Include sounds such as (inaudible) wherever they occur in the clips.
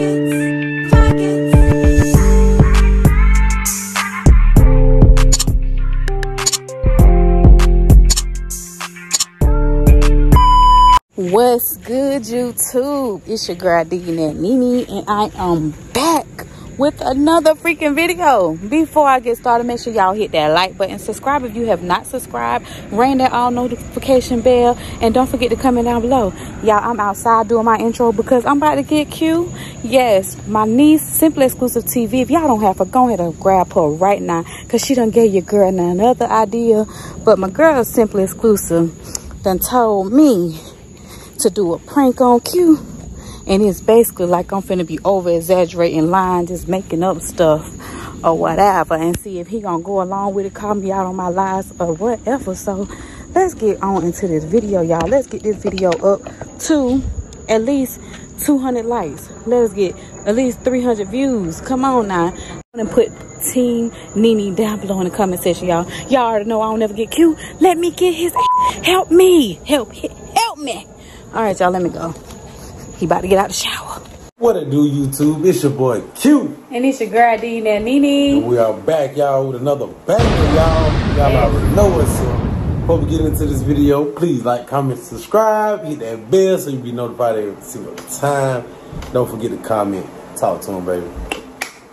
What's good, YouTube? It's your girl digging at Nini, and I am back with another freaking video. Before I get started, make sure y'all hit that like button, subscribe if you have not subscribed, ring that all notification bell, and don't forget to comment down below. Y'all, I'm outside doing my intro because I'm about to get cute. Yes, my niece, Simply Exclusive TV. If y'all don't have her, go ahead and grab her right now because she done gave your girl another idea. But my girl, Simply Exclusive, done told me to do a prank on Q. And it's basically like I'm finna be over exaggerating lying just making up stuff or whatever. And see if he gonna go along with it, call me out on my lies or whatever. So let's get on into this video, y'all. Let's get this video up to at least 200 likes. Let's get at least 300 views. Come on now. I'm gonna put Team Nini down below in the comment section, y'all. Y'all already know I don't never get cute. Let me get his Help me. Help, help me. All right, y'all, let me go. He about to get out the shower. What it do, YouTube? It's your boy Q. And it's your girl, Dean and And Nini. we are back, y'all, with another banger, y'all. Y'all already know what's up. Before we get into this video, please like, comment, subscribe, hit that bell so you be notified every single time. Don't forget to comment. Talk to him, baby.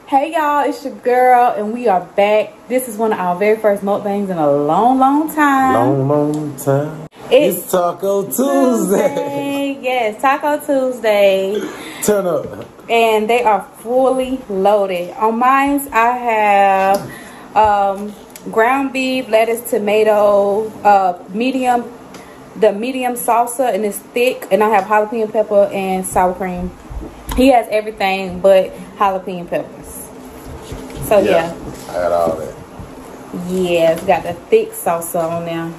Hey, y'all, it's your girl, and we are back. This is one of our very first mukbangs in a long, long time. Long, long time. It's It's, Taco Tuesday. Yes, Taco Tuesday. Turn up. and they are fully loaded. On mine, I have um, ground beef, lettuce, tomato, uh, medium, the medium salsa, and it's thick. And I have jalapeno pepper and sour cream. He has everything but jalapeno peppers. So yeah, I got all that. yeah, it's got the thick salsa on there.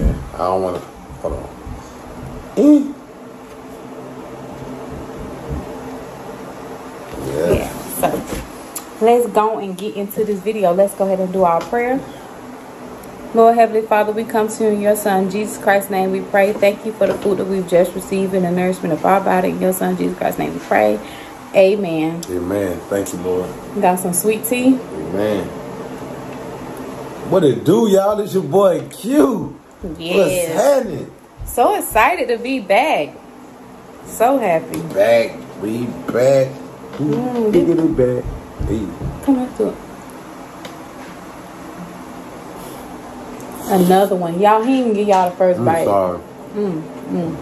Yeah. I don't want to. Hold on. Mm. Yeah. Yeah. So let's go and get into this video. Let's go ahead and do our prayer. Lord Heavenly Father, we come to you in your Son, Jesus Christ's name we pray. Thank you for the food that we've just received and the nourishment of our body. In your Son, Jesus Christ's name we pray. Amen. Amen. Thank you, Lord. Got some sweet tea. Amen. What it do, y'all? It's your boy Q. What's Yes. happening? So excited to be back. So happy. Back. We back. Mm, Biggity back. Hey. Come to it. Another one. Y'all, he didn't give y'all the 1st I'm bite. sorry. Mm, mm.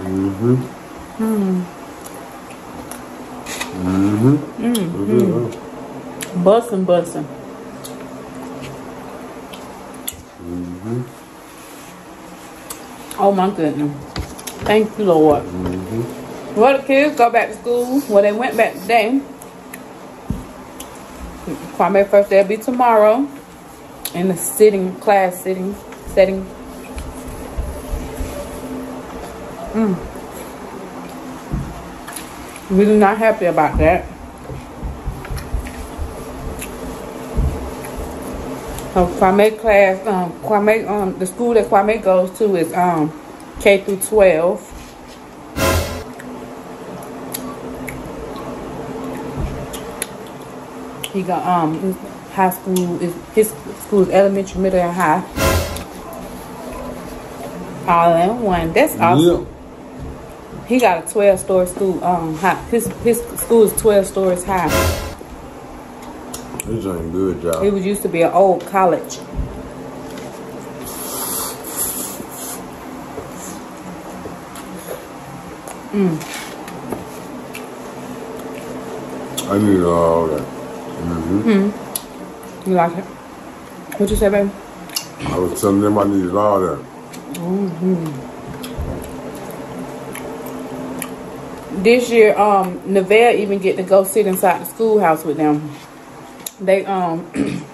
Mm-hmm. Mm-hmm. Mm-hmm. Bussin', bussin'. Mm-hmm. Oh my goodness. Thank you, Lord. Mm-hmm. Well, the kids go back to school. Well, they went back today. Kwame first day will be tomorrow. In the sitting class sitting setting. Mm. Really not happy about that. So Kwame class, um, Kwame, um, the school that Kwame goes to is um K through twelve. He got um his high school is his school is elementary, middle, and high. All in one. That's awesome. Yeah. He got a twelve story school. Um, high. his his school is twelve stories high. This ain't a good, y'all. It was used to be an old college. I need all that. Mm-hmm. You like it? What you say, baby? I was telling them I needed all that. This year, um, Nevada even get to go sit inside the schoolhouse with them. They um (clears throat)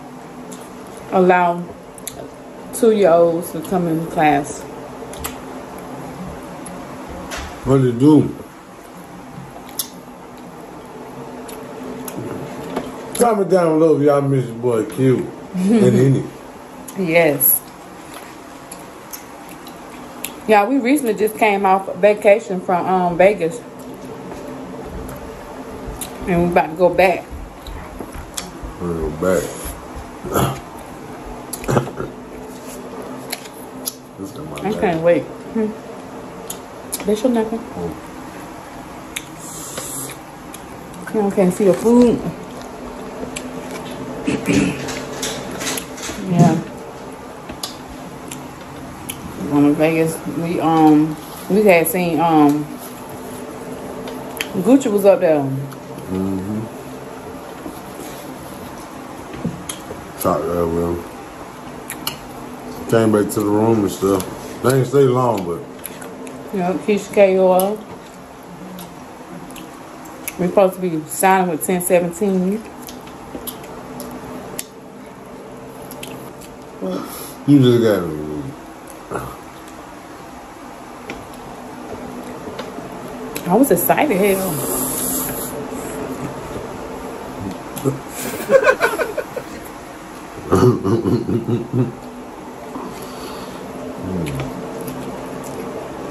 allow two year olds to come in class. What did it do? Comment down below if y'all miss your boy Q. (laughs) and any. Yes. Yeah, we recently just came off vacation from um Vegas. And we're about to go back. Gonna go back. this is my I can't wait. Hmm. Bitch, your nothing. You know, can't see your food. Yeah. Going to Vegas. We um we had seen um Gucci was up there. Talk that him. Came back to the room and stuff. They didn't stay long, but You know, Keyshia Ka'oir. We're supposed to be signing with 1017. You just got to I was excited, hell.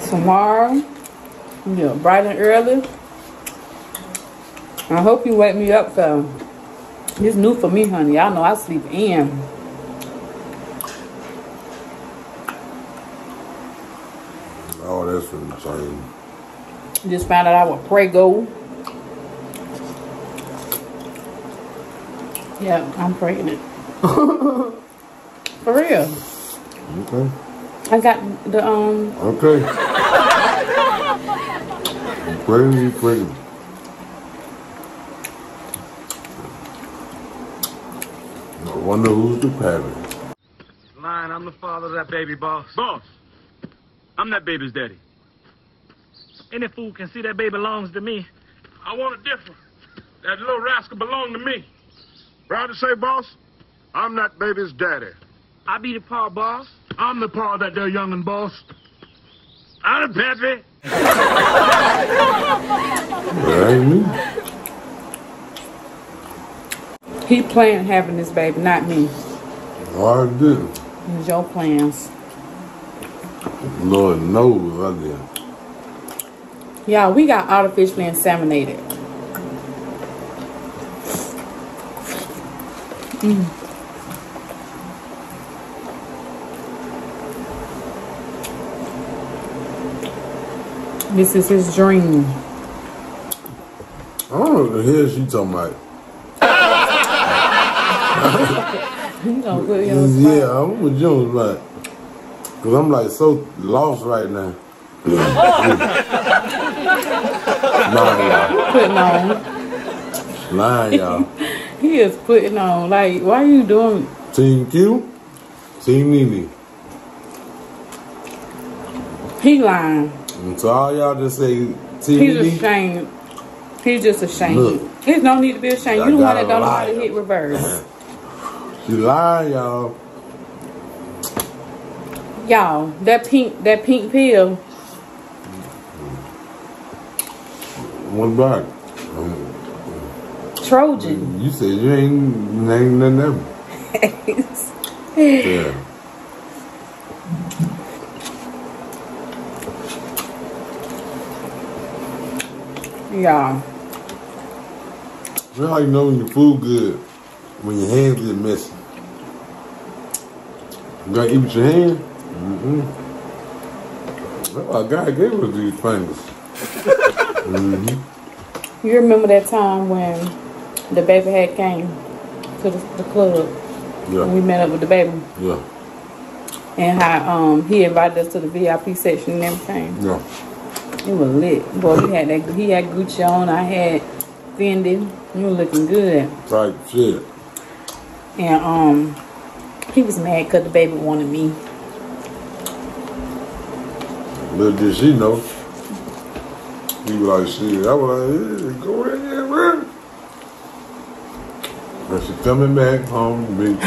Tomorrow, yeah, bright and early. I hope you wake me up, though. This new for me, honey. Y'all know I sleep in. Oh, that's insane. Just found out I would pray go. Yeah, I'm pregnant. (laughs) For real. Okay. I got the um Okay. you pregnant, you pregnant. I wonder who's the parent. Lying, I'm the father of that baby, boss. Boss, I'm that baby's daddy. Any fool can see that baby belongs to me. I want it different. That little rascal belonged to me. Proud to say, boss, I'm that baby's daddy. I be the paw, boss. I'm the pa of that there youngin' boss. I'm the pappy. That ain't me. he planned having this baby, not me. I didn't. It was your plans. Lord knows I did. Y'all, we got artificially inseminated. Mm. This is his dream. I don't know what the hell she talking about. (laughs) You gonna put him on the spot. Yeah, I'm with Jones, right? Cause I'm like so lost right now. (laughs) Lying, y'all. Putting on. Lying, y'all. He is putting on. Like, why are you doing? Team Q, Team Nene. He lying. And to all y'all just say He's Team Nene, ashamed. He's just ashamed. Look. There's no need to be ashamed. I You the one that don't know how to hit reverse. (laughs) you lying, y'all. Y'all, that pink that pink pill, About it? Trojan. You said you ain't ain't nothing ever. (laughs) Yeah. Y'all. You know how you know your food good? When your hands get messy. You gotta eat with your hand? Mm-hmm. Oh, God gave us these fingers. Mm-hmm. You remember that time when DaBaby had came to the, the club and we met up with DaBaby Yeah. and how um he invited us to the VIP section and everything. Yeah. It was lit. Boy, we had that he had Gucci on, I had Fendi. You were looking good. Right shit. And um he was mad because DaBaby wanted me. Little did she know. He was like, shit. I was like, yeah, go there, man. But she coming back home to me. (laughs)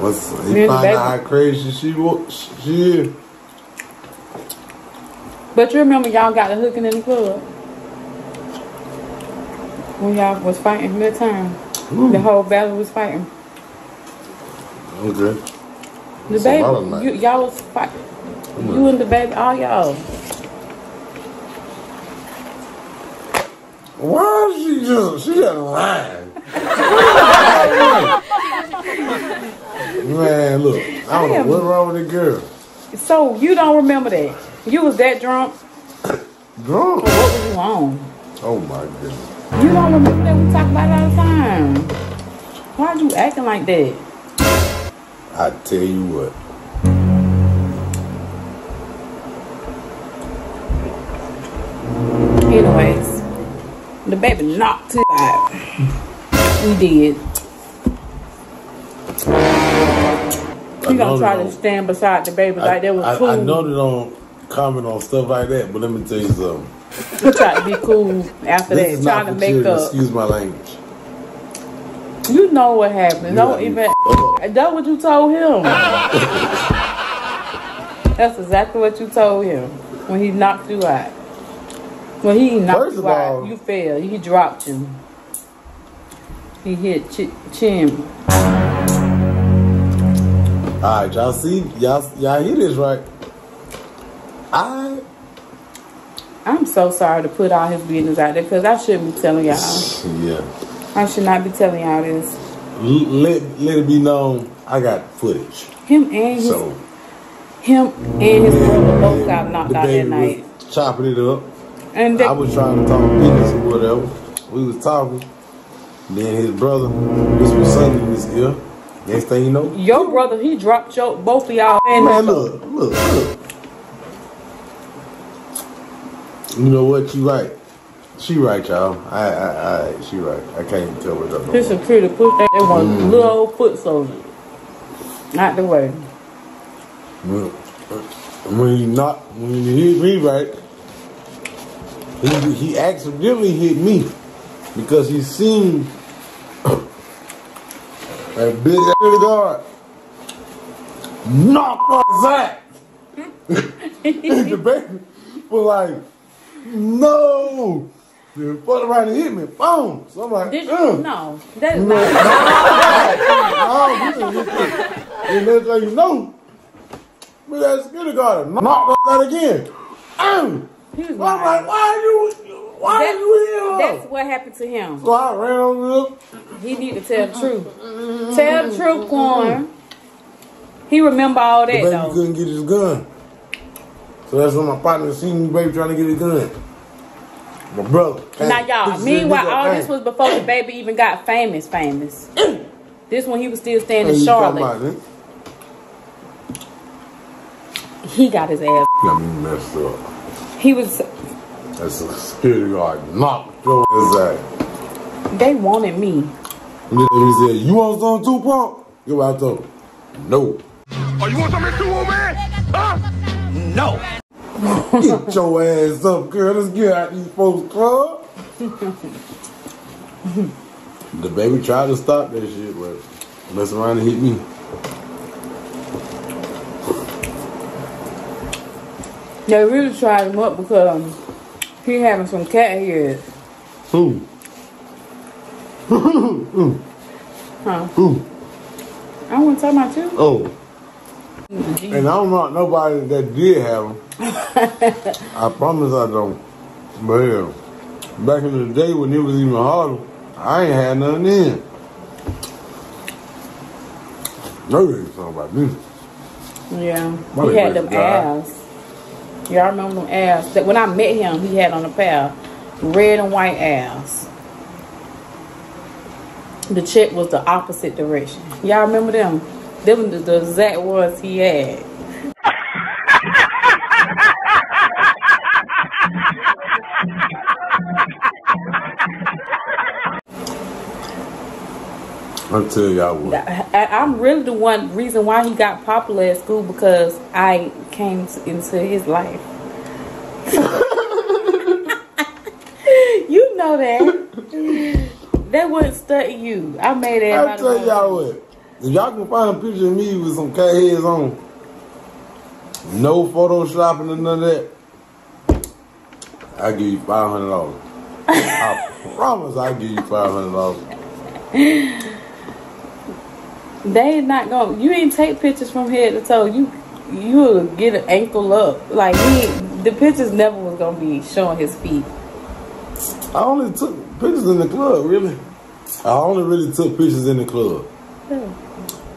What's, he find out how crazy she was. She is. But you remember y'all got the hooking in the club? When y'all was fighting that time. The whole valley was fighting. Okay. The It's a lot of baby, you, y'all was fighting. You and DaBaby, all y'all. Why is she just she just lying? Man, look, I don't know what's wrong with the girl. So you don't remember that? You was that drunk? Drunk. What was you on? Oh my goodness. You don't remember that we talk about it all the time. Why'd you acting like that? I tell you what. The baby knocked it out. We did. I You gonna try to stand beside DaBaby like that was I, cool. I know they don't comment on stuff like that, but let me tell you something. You try to be cool after This that, trying to make children. up. Excuse my language. You know what happened. Don't even. you- That's what you told him. That's exactly what you told him when he knocked you out. When he knocked First you out, all- you fell. He dropped you. He hit ch- chin. All right, y'all see, y'all y'all hear this right? I I'm so sorry to put all his business out there because I shouldn't be telling y'all. (laughs) yeah. I should not be telling y'all this. Let let it be known I got footage. Him and his So him and his brother both got knocked out that night. chopping it up. And I was trying to talk business or whatever. We was talking. Then his brother, this was Sunday in his ear. Next thing you know, your brother, he dropped your both of y'all. And man, look, look, look. You know what? You right. She right, y'all. I, I, I, she right. I can't even tell what up. No His more. security pushed that one Mm. little old foot soldier Not the way. When he not, when he hit me right, he he accidentally hit me because he seen (coughs) that big ass guard knock on and (laughs) DaBaby was like, no. Then fuck around and hit me. Boom. So I'm like, Did "Ugh." you? No, that not. (laughs) no, hit me. And next thing you know, me that security guard knocked us out again. Um, He was like, why are you, why That- are you here? That's what happened to him. So I ran He need to tell the truth. Tell the truth, Quan. He remember all that DaBaby though. couldn't get his gun. So that's when my partner seen DaBaby trying to get his gun. My brother. Now y'all, meanwhile, all this was before DaBaby even got famous, famous. (clears throat) This when he was still staying in Charlotte. He got his ass. Got me messed up. He was. That's a security guard knocked your ass out. They wanted me. And then he said, you want some too, punk? Go out there. No. Oh, you want something too, old man? Huh? No. Get your ass up, girl. Let's get out of these folks' club. DaBaby tried to stop that shit, but mess around and hit me. They really tried him up because um, he having some cat hairs. Who? Huh? Who? I want to talk about you. Oh. And I don't know nobody that did have them. (laughs) I promise I don't. But yeah, back in the day when it was even harder, I ain't had none then. No, they ain't talking about me. Yeah, My he had them abs. Y'all remember them abs? That when I met him, he had on a pair red and white abs. The check was the opposite direction. Y'all remember them? Them the, the exact ones he had. I'll tell y'all what. I, I'm really the one reason why he got popular at school because I came to, into his life. (laughs) you know that. That wouldn't study you. I made it. I'll everybody. tell y'all what. If y'all can find a picture of me with some cat heads on, no photoshopping or none of that, I'll give you five hundred dollars. I (laughs) promise I'll give you five hundred dollars. (laughs) They not going. You ain't take pictures from head to toe. You you would get an ankle up. Like he, the pictures never was gonna be showing his feet. I only took pictures in the club, really. I only really took pictures in the club.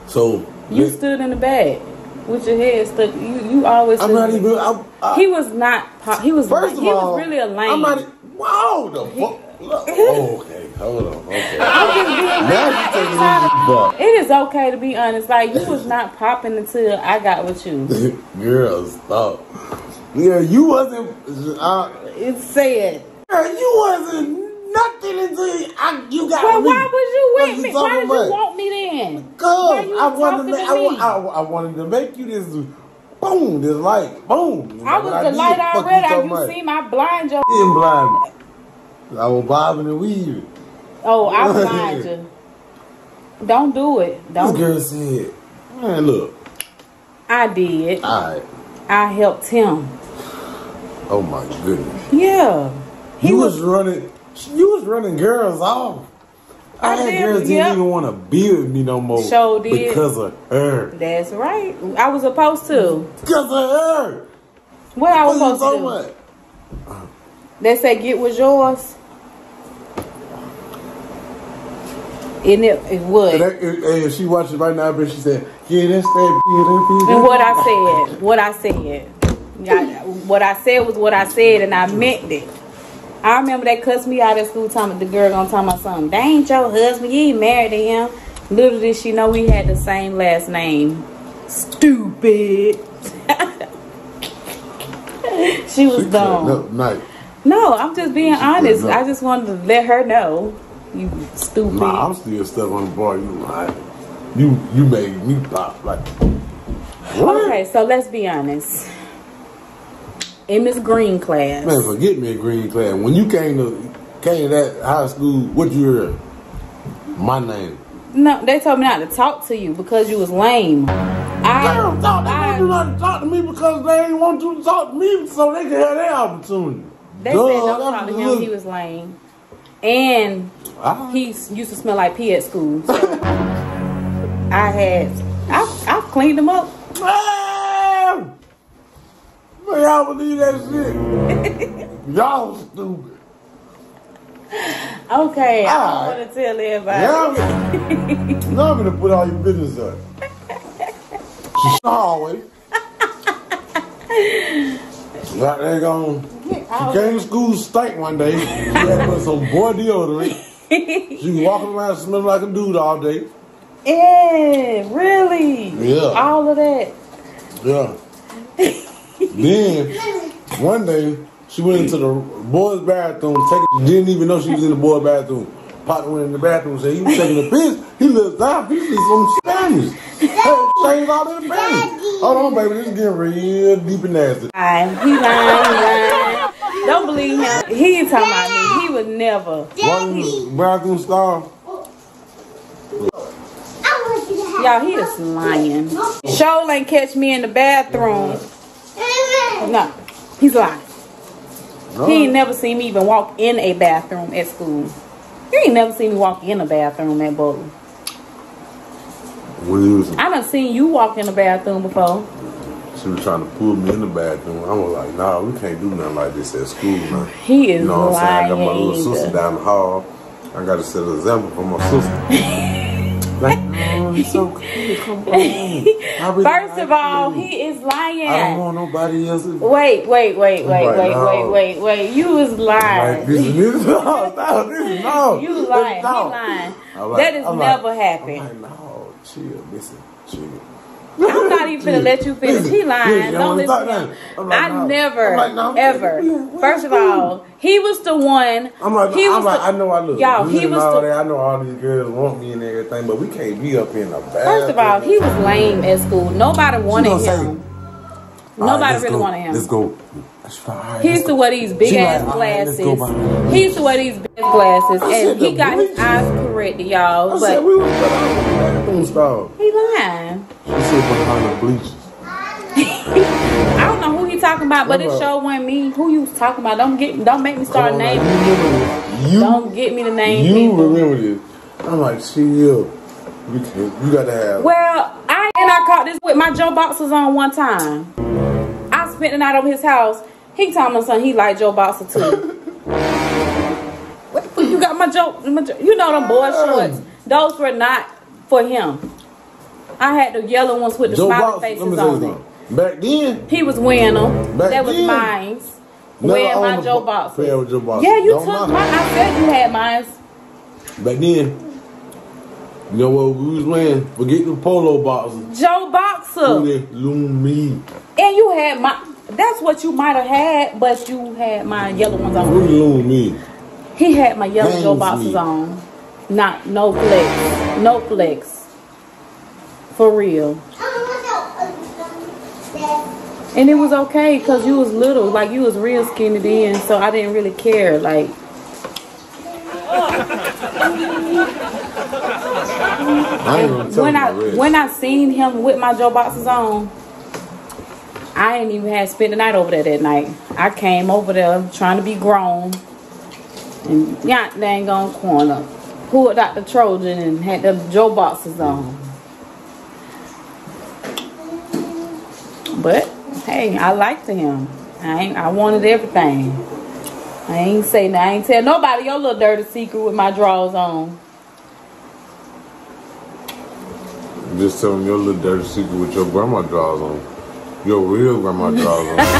So You let- stood in the back with your head stuck. You you always. I'm not even. I, I, He was not. He was. First of he all, was really a lame. I'm not. Wow, the fuck. Look, (laughs) oh, hold on. Okay. (laughs) I'm just being Now you taking it too. It is okay to be honest. Like you was not popping until I got with you. (laughs) Girl, stop. Yeah, you wasn't. Uh, It's sad. girl, you wasn't nothing until I, you got Well, me. why was you with me? Why did you want me then? Why Cause I wanted, to, to I. I, I wanted to make you this boom, this light, boom. I was What the did, light fuck already. talking You about? see my blind your. You didn't blind me. I was bobbing and weaving. Oh, I (laughs) blind you. Don't do it. This Don't. girl said, man, look, I did. all right. I helped him. Oh my goodness. Yeah. He you was. was, running, you was running girls off. I, I had did, girls didn't even want to be with me no more. Sure did. Because of her. That's right. I was supposed to. Because of her. What I was supposed to do? about? They say get was yours. And it, it would. And, and she watched it right now, but she said, yeah, that's that, And what I said, what I said, Yeah, what I said was what I said, and I meant it. I remember they cussed me out at school, talking the girl gonna tell my son, "They ain't your husband. You ain't married to him." Little did she know we had the same last name. Stupid. (laughs) she was She dumb. No. No, I'm just being honest. I just wanted to let her know. You stupid. Nah, I'm still stuck on the bar. You right. You you made me pop like. What? Okay, so let's be honest. In Miss Green class, Man, forget me Green Class. When you came to came to that high school, what you heard? My name. no, they told me not to talk to you because you was lame. I, Damn, thought they I- you not to talk to me because they didn't want you to talk to me so they could have their opportunity. they Duh, said don't talk to him. look- He was lame, and Ah. he used to smell like pee at school. So I had, I, I cleaned him up. Man! Y'all believe that shit? (laughs) y'all stupid. Okay, I don't want to tell everybody. Y'all, now I'm gonna put all your business up. (laughs) She's always. Going. She came to school stank one day. She had to put some boy deodorant. (laughs) She was walking around smelling like a dude all day. Yeah, really. Yeah. All of that. Yeah. (laughs) then one day she went into the boys' bathroom. Taking, didn't even know she was in the boys' bathroom. Popped went in the bathroom. and Said he was taking a piss. He looked out. He was some Spanish. Hey, all in Spanish. Hold on, baby. This is getting real deep and nasty. lying. He lying. He lying. Don't believe him. He ain't talking about me. He would never. One bathroom stall. Y'all, he is lying. Shoal ain't catch me in the bathroom. No, he's lying. He ain't never seen me even walk in a bathroom at school. You ain't never seen me walk in a bathroom at Butler. When he was, I done seen you walk in the bathroom before. She was trying to pull me in the bathroom. I was like, nah, we can't do nothing like this at school, man. He is You know what I'm saying? I got my little sister down the hall. I got to set an example for my sister. (laughs) like, he's so cool. Come on. Really First of all, you. he is lying. I don't want nobody else. Wait, wait, wait, wait, Right wait, now. wait, wait, wait. You was Like, lying. this this. No, no, this is no. (laughs) You lying. He lying. I'm That has I'm never I'm happened. like, no, chill, listen, chill. I'm not even gonna let you finish. He lying. Don't listen to him. I never, ever. First of all, he was the one. I'm like, he I'm like the- I know I look Y'all, he was all the. that. I know all these girls want me and everything, but we can't be up in the bathroom. First of all, he was lame at school. Nobody wanted gonna say, him. Nobody let's really go. wanted him. Let's go. That's fine. All right, He used to wear these big She ass like, all right, let's go glasses. by- He used to wear these big glasses, and he got his eyes corrected, y'all. I said we was put on the bathroom stall. he lying. Behind the bleachers. (laughs) I don't know who he talking about, but it about- wasn't me. Who you talking about? Don't get, don't make me start Come on, naming. now, you remember this. You, Don't get me to name you people. remember this. I'm like, chill. You can't. You got to have. Well, I and I caught this with my Joe Boxers on one time. I spent the night over his house. He told my son he liked Joe Boxer too. (laughs) What- the you got my Joe, my Joe- you know them boy shorts. Those were not for him. I had the yellow ones with the Joe smiley Box, faces on it. Back then, He was wearing them. Back that was then, mine. Wearing my Joe bo- Boxer. Joe Boxers. Yeah, you Don't took mine. I said you had mine. back then, you know what we was wearing? Forget the polo boxes. Joe Boxer. Looney, And you had my. That's what you might have had, but you had my yellow ones on. Looney. He had my yellow Joe boxes me. on. Not no flex. No flex. For real. And it was okay because you was little. Like you was real skinny then, so I didn't really care. Like I ain't gonna tell when I when I seen him with my Joe boxes on, I ain't even had spent the night over there that night. I came over there trying to be grown, and yeah, dang on corner, pulled out the Trojan and had the Joe boxes on. But hey, I liked him. I ain't, I wanted everything. I ain't say I ain't tell nobody your little dirty secret with my drawers on. Just tell them your little dirty secret with your grandma drawers on. Your real grandma drawers on. (laughs)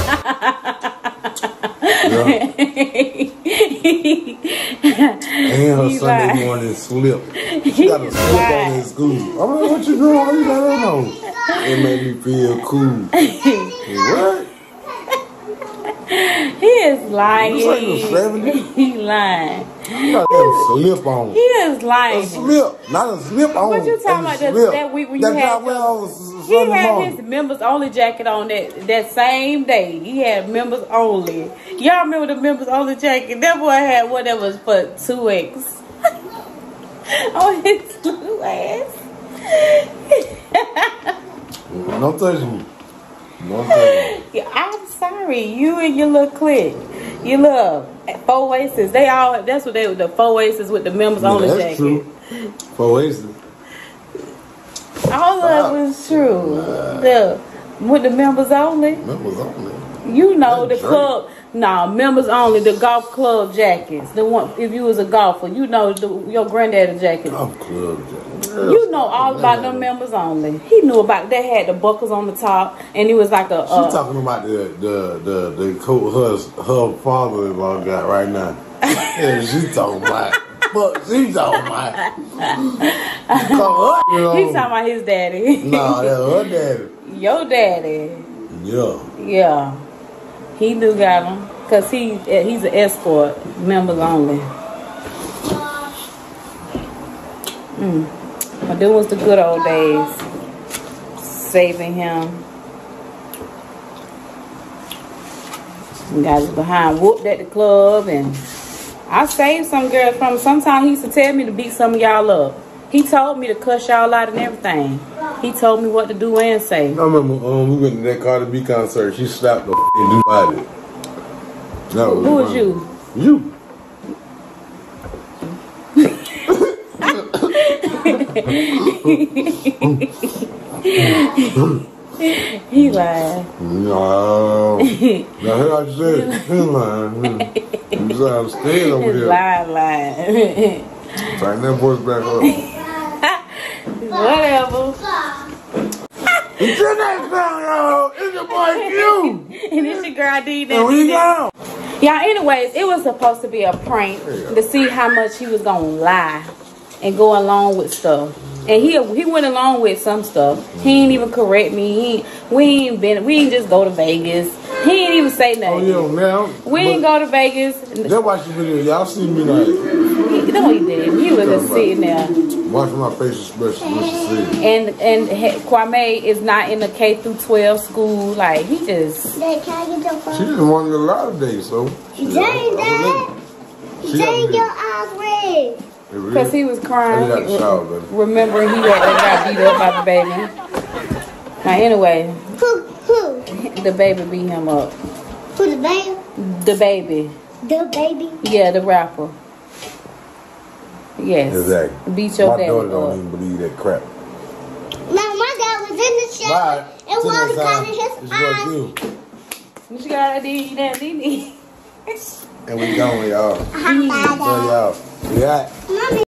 yeah. (laughs) And her He Sunday lied. morning slip. (laughs) She got a slip lied. on in school. I'm like, what you doing? What you got on? It made me feel cool. (laughs) what? (laughs) He is lying. This ain't no 70. He lying. You got that slip on. He is A lying. slip, not a slip on. What you talking about that- that week when that you had y'all wear your- on S- He had morning. his members only jacket on that that same day. He had members only. Y'all remember the members only jacket? That boy had one that was for two X (laughs) on his little ass. Don't touch me. Don't touch me. Yeah, I'm sorry, you and your little clique, your little four aces. They all that's what they were the four aces with the members Yeah, only that's jacket. true. For Aces. All of it was true. The with the members only. That was on there. You know the club. Nah, members only. The golf club jackets. The one if you was a golfer, you know the, your granddaddy jacket. I'm club jacket. You know all about them members only. He knew about. They had the buckles on the top, and it was like a. She Uh, talking about the the the the coat her her father in law got right now. (laughs) yeah, she talking about. But she talking about. (laughs) Call her, you know. he talking about his daddy. Nah, that's her (laughs) daddy. your daddy. Yeah. Yeah, he do got him because he he's an escort, members only. Mm. But them was the good old days. Saving him. And guys behind whooped at the club and I saved some girls from. Sometimes he used to tell me to beat some of y'all up. He told me to cuss y'all out and everything. He told me what to do and say. I remember um, we went to that Cardi B concert. She slapped the dude out of it. That was Who was you? You. (laughs) He lied. No. now what you said. He lying. Sound scared over here. lying, lying. Tighten that voice back up. Whatever. It's your next time, y'all. It's your boy Q. (laughs) And it's your girl D. And we gone. Yeah, anyways, it was supposed to be a prank to see how much he was gonna lie and go along with stuff. And he he went along with some stuff. He ain't even correct me. He ain't- we ain't been we ain't just go to Vegas. He ain't even say Oh, nothing. yeah, now. We ain't go to Vegas. Just watch the video. Y'all see me like, He, no, he didn't. He was just sitting there. watch my face expression. What she said. And and he- Kwame is not in the K through twelve school. Like he just Dad, can I get your She phone? didn't want it a lot of days, so. shit, Dang, I- I Dad. was living. She got Dang, your eyes red. It really- because he was crying. I just got the shower, baby. Remembering he got beat up by DaBaby. Now anyway, Who, who? DaBaby beat him up. Who DaBaby? The baby, DaBaby? yeah, the rapper. Yes, Exactly. Beat your my daddy daughter don't up. even believe that crap. No, my dad was in the shower. It Till was next got time. in his It's eyes. what you. What you gotta do that, Nene? And we gone, y'all. I'm (laughs) Love y'all. Yeah.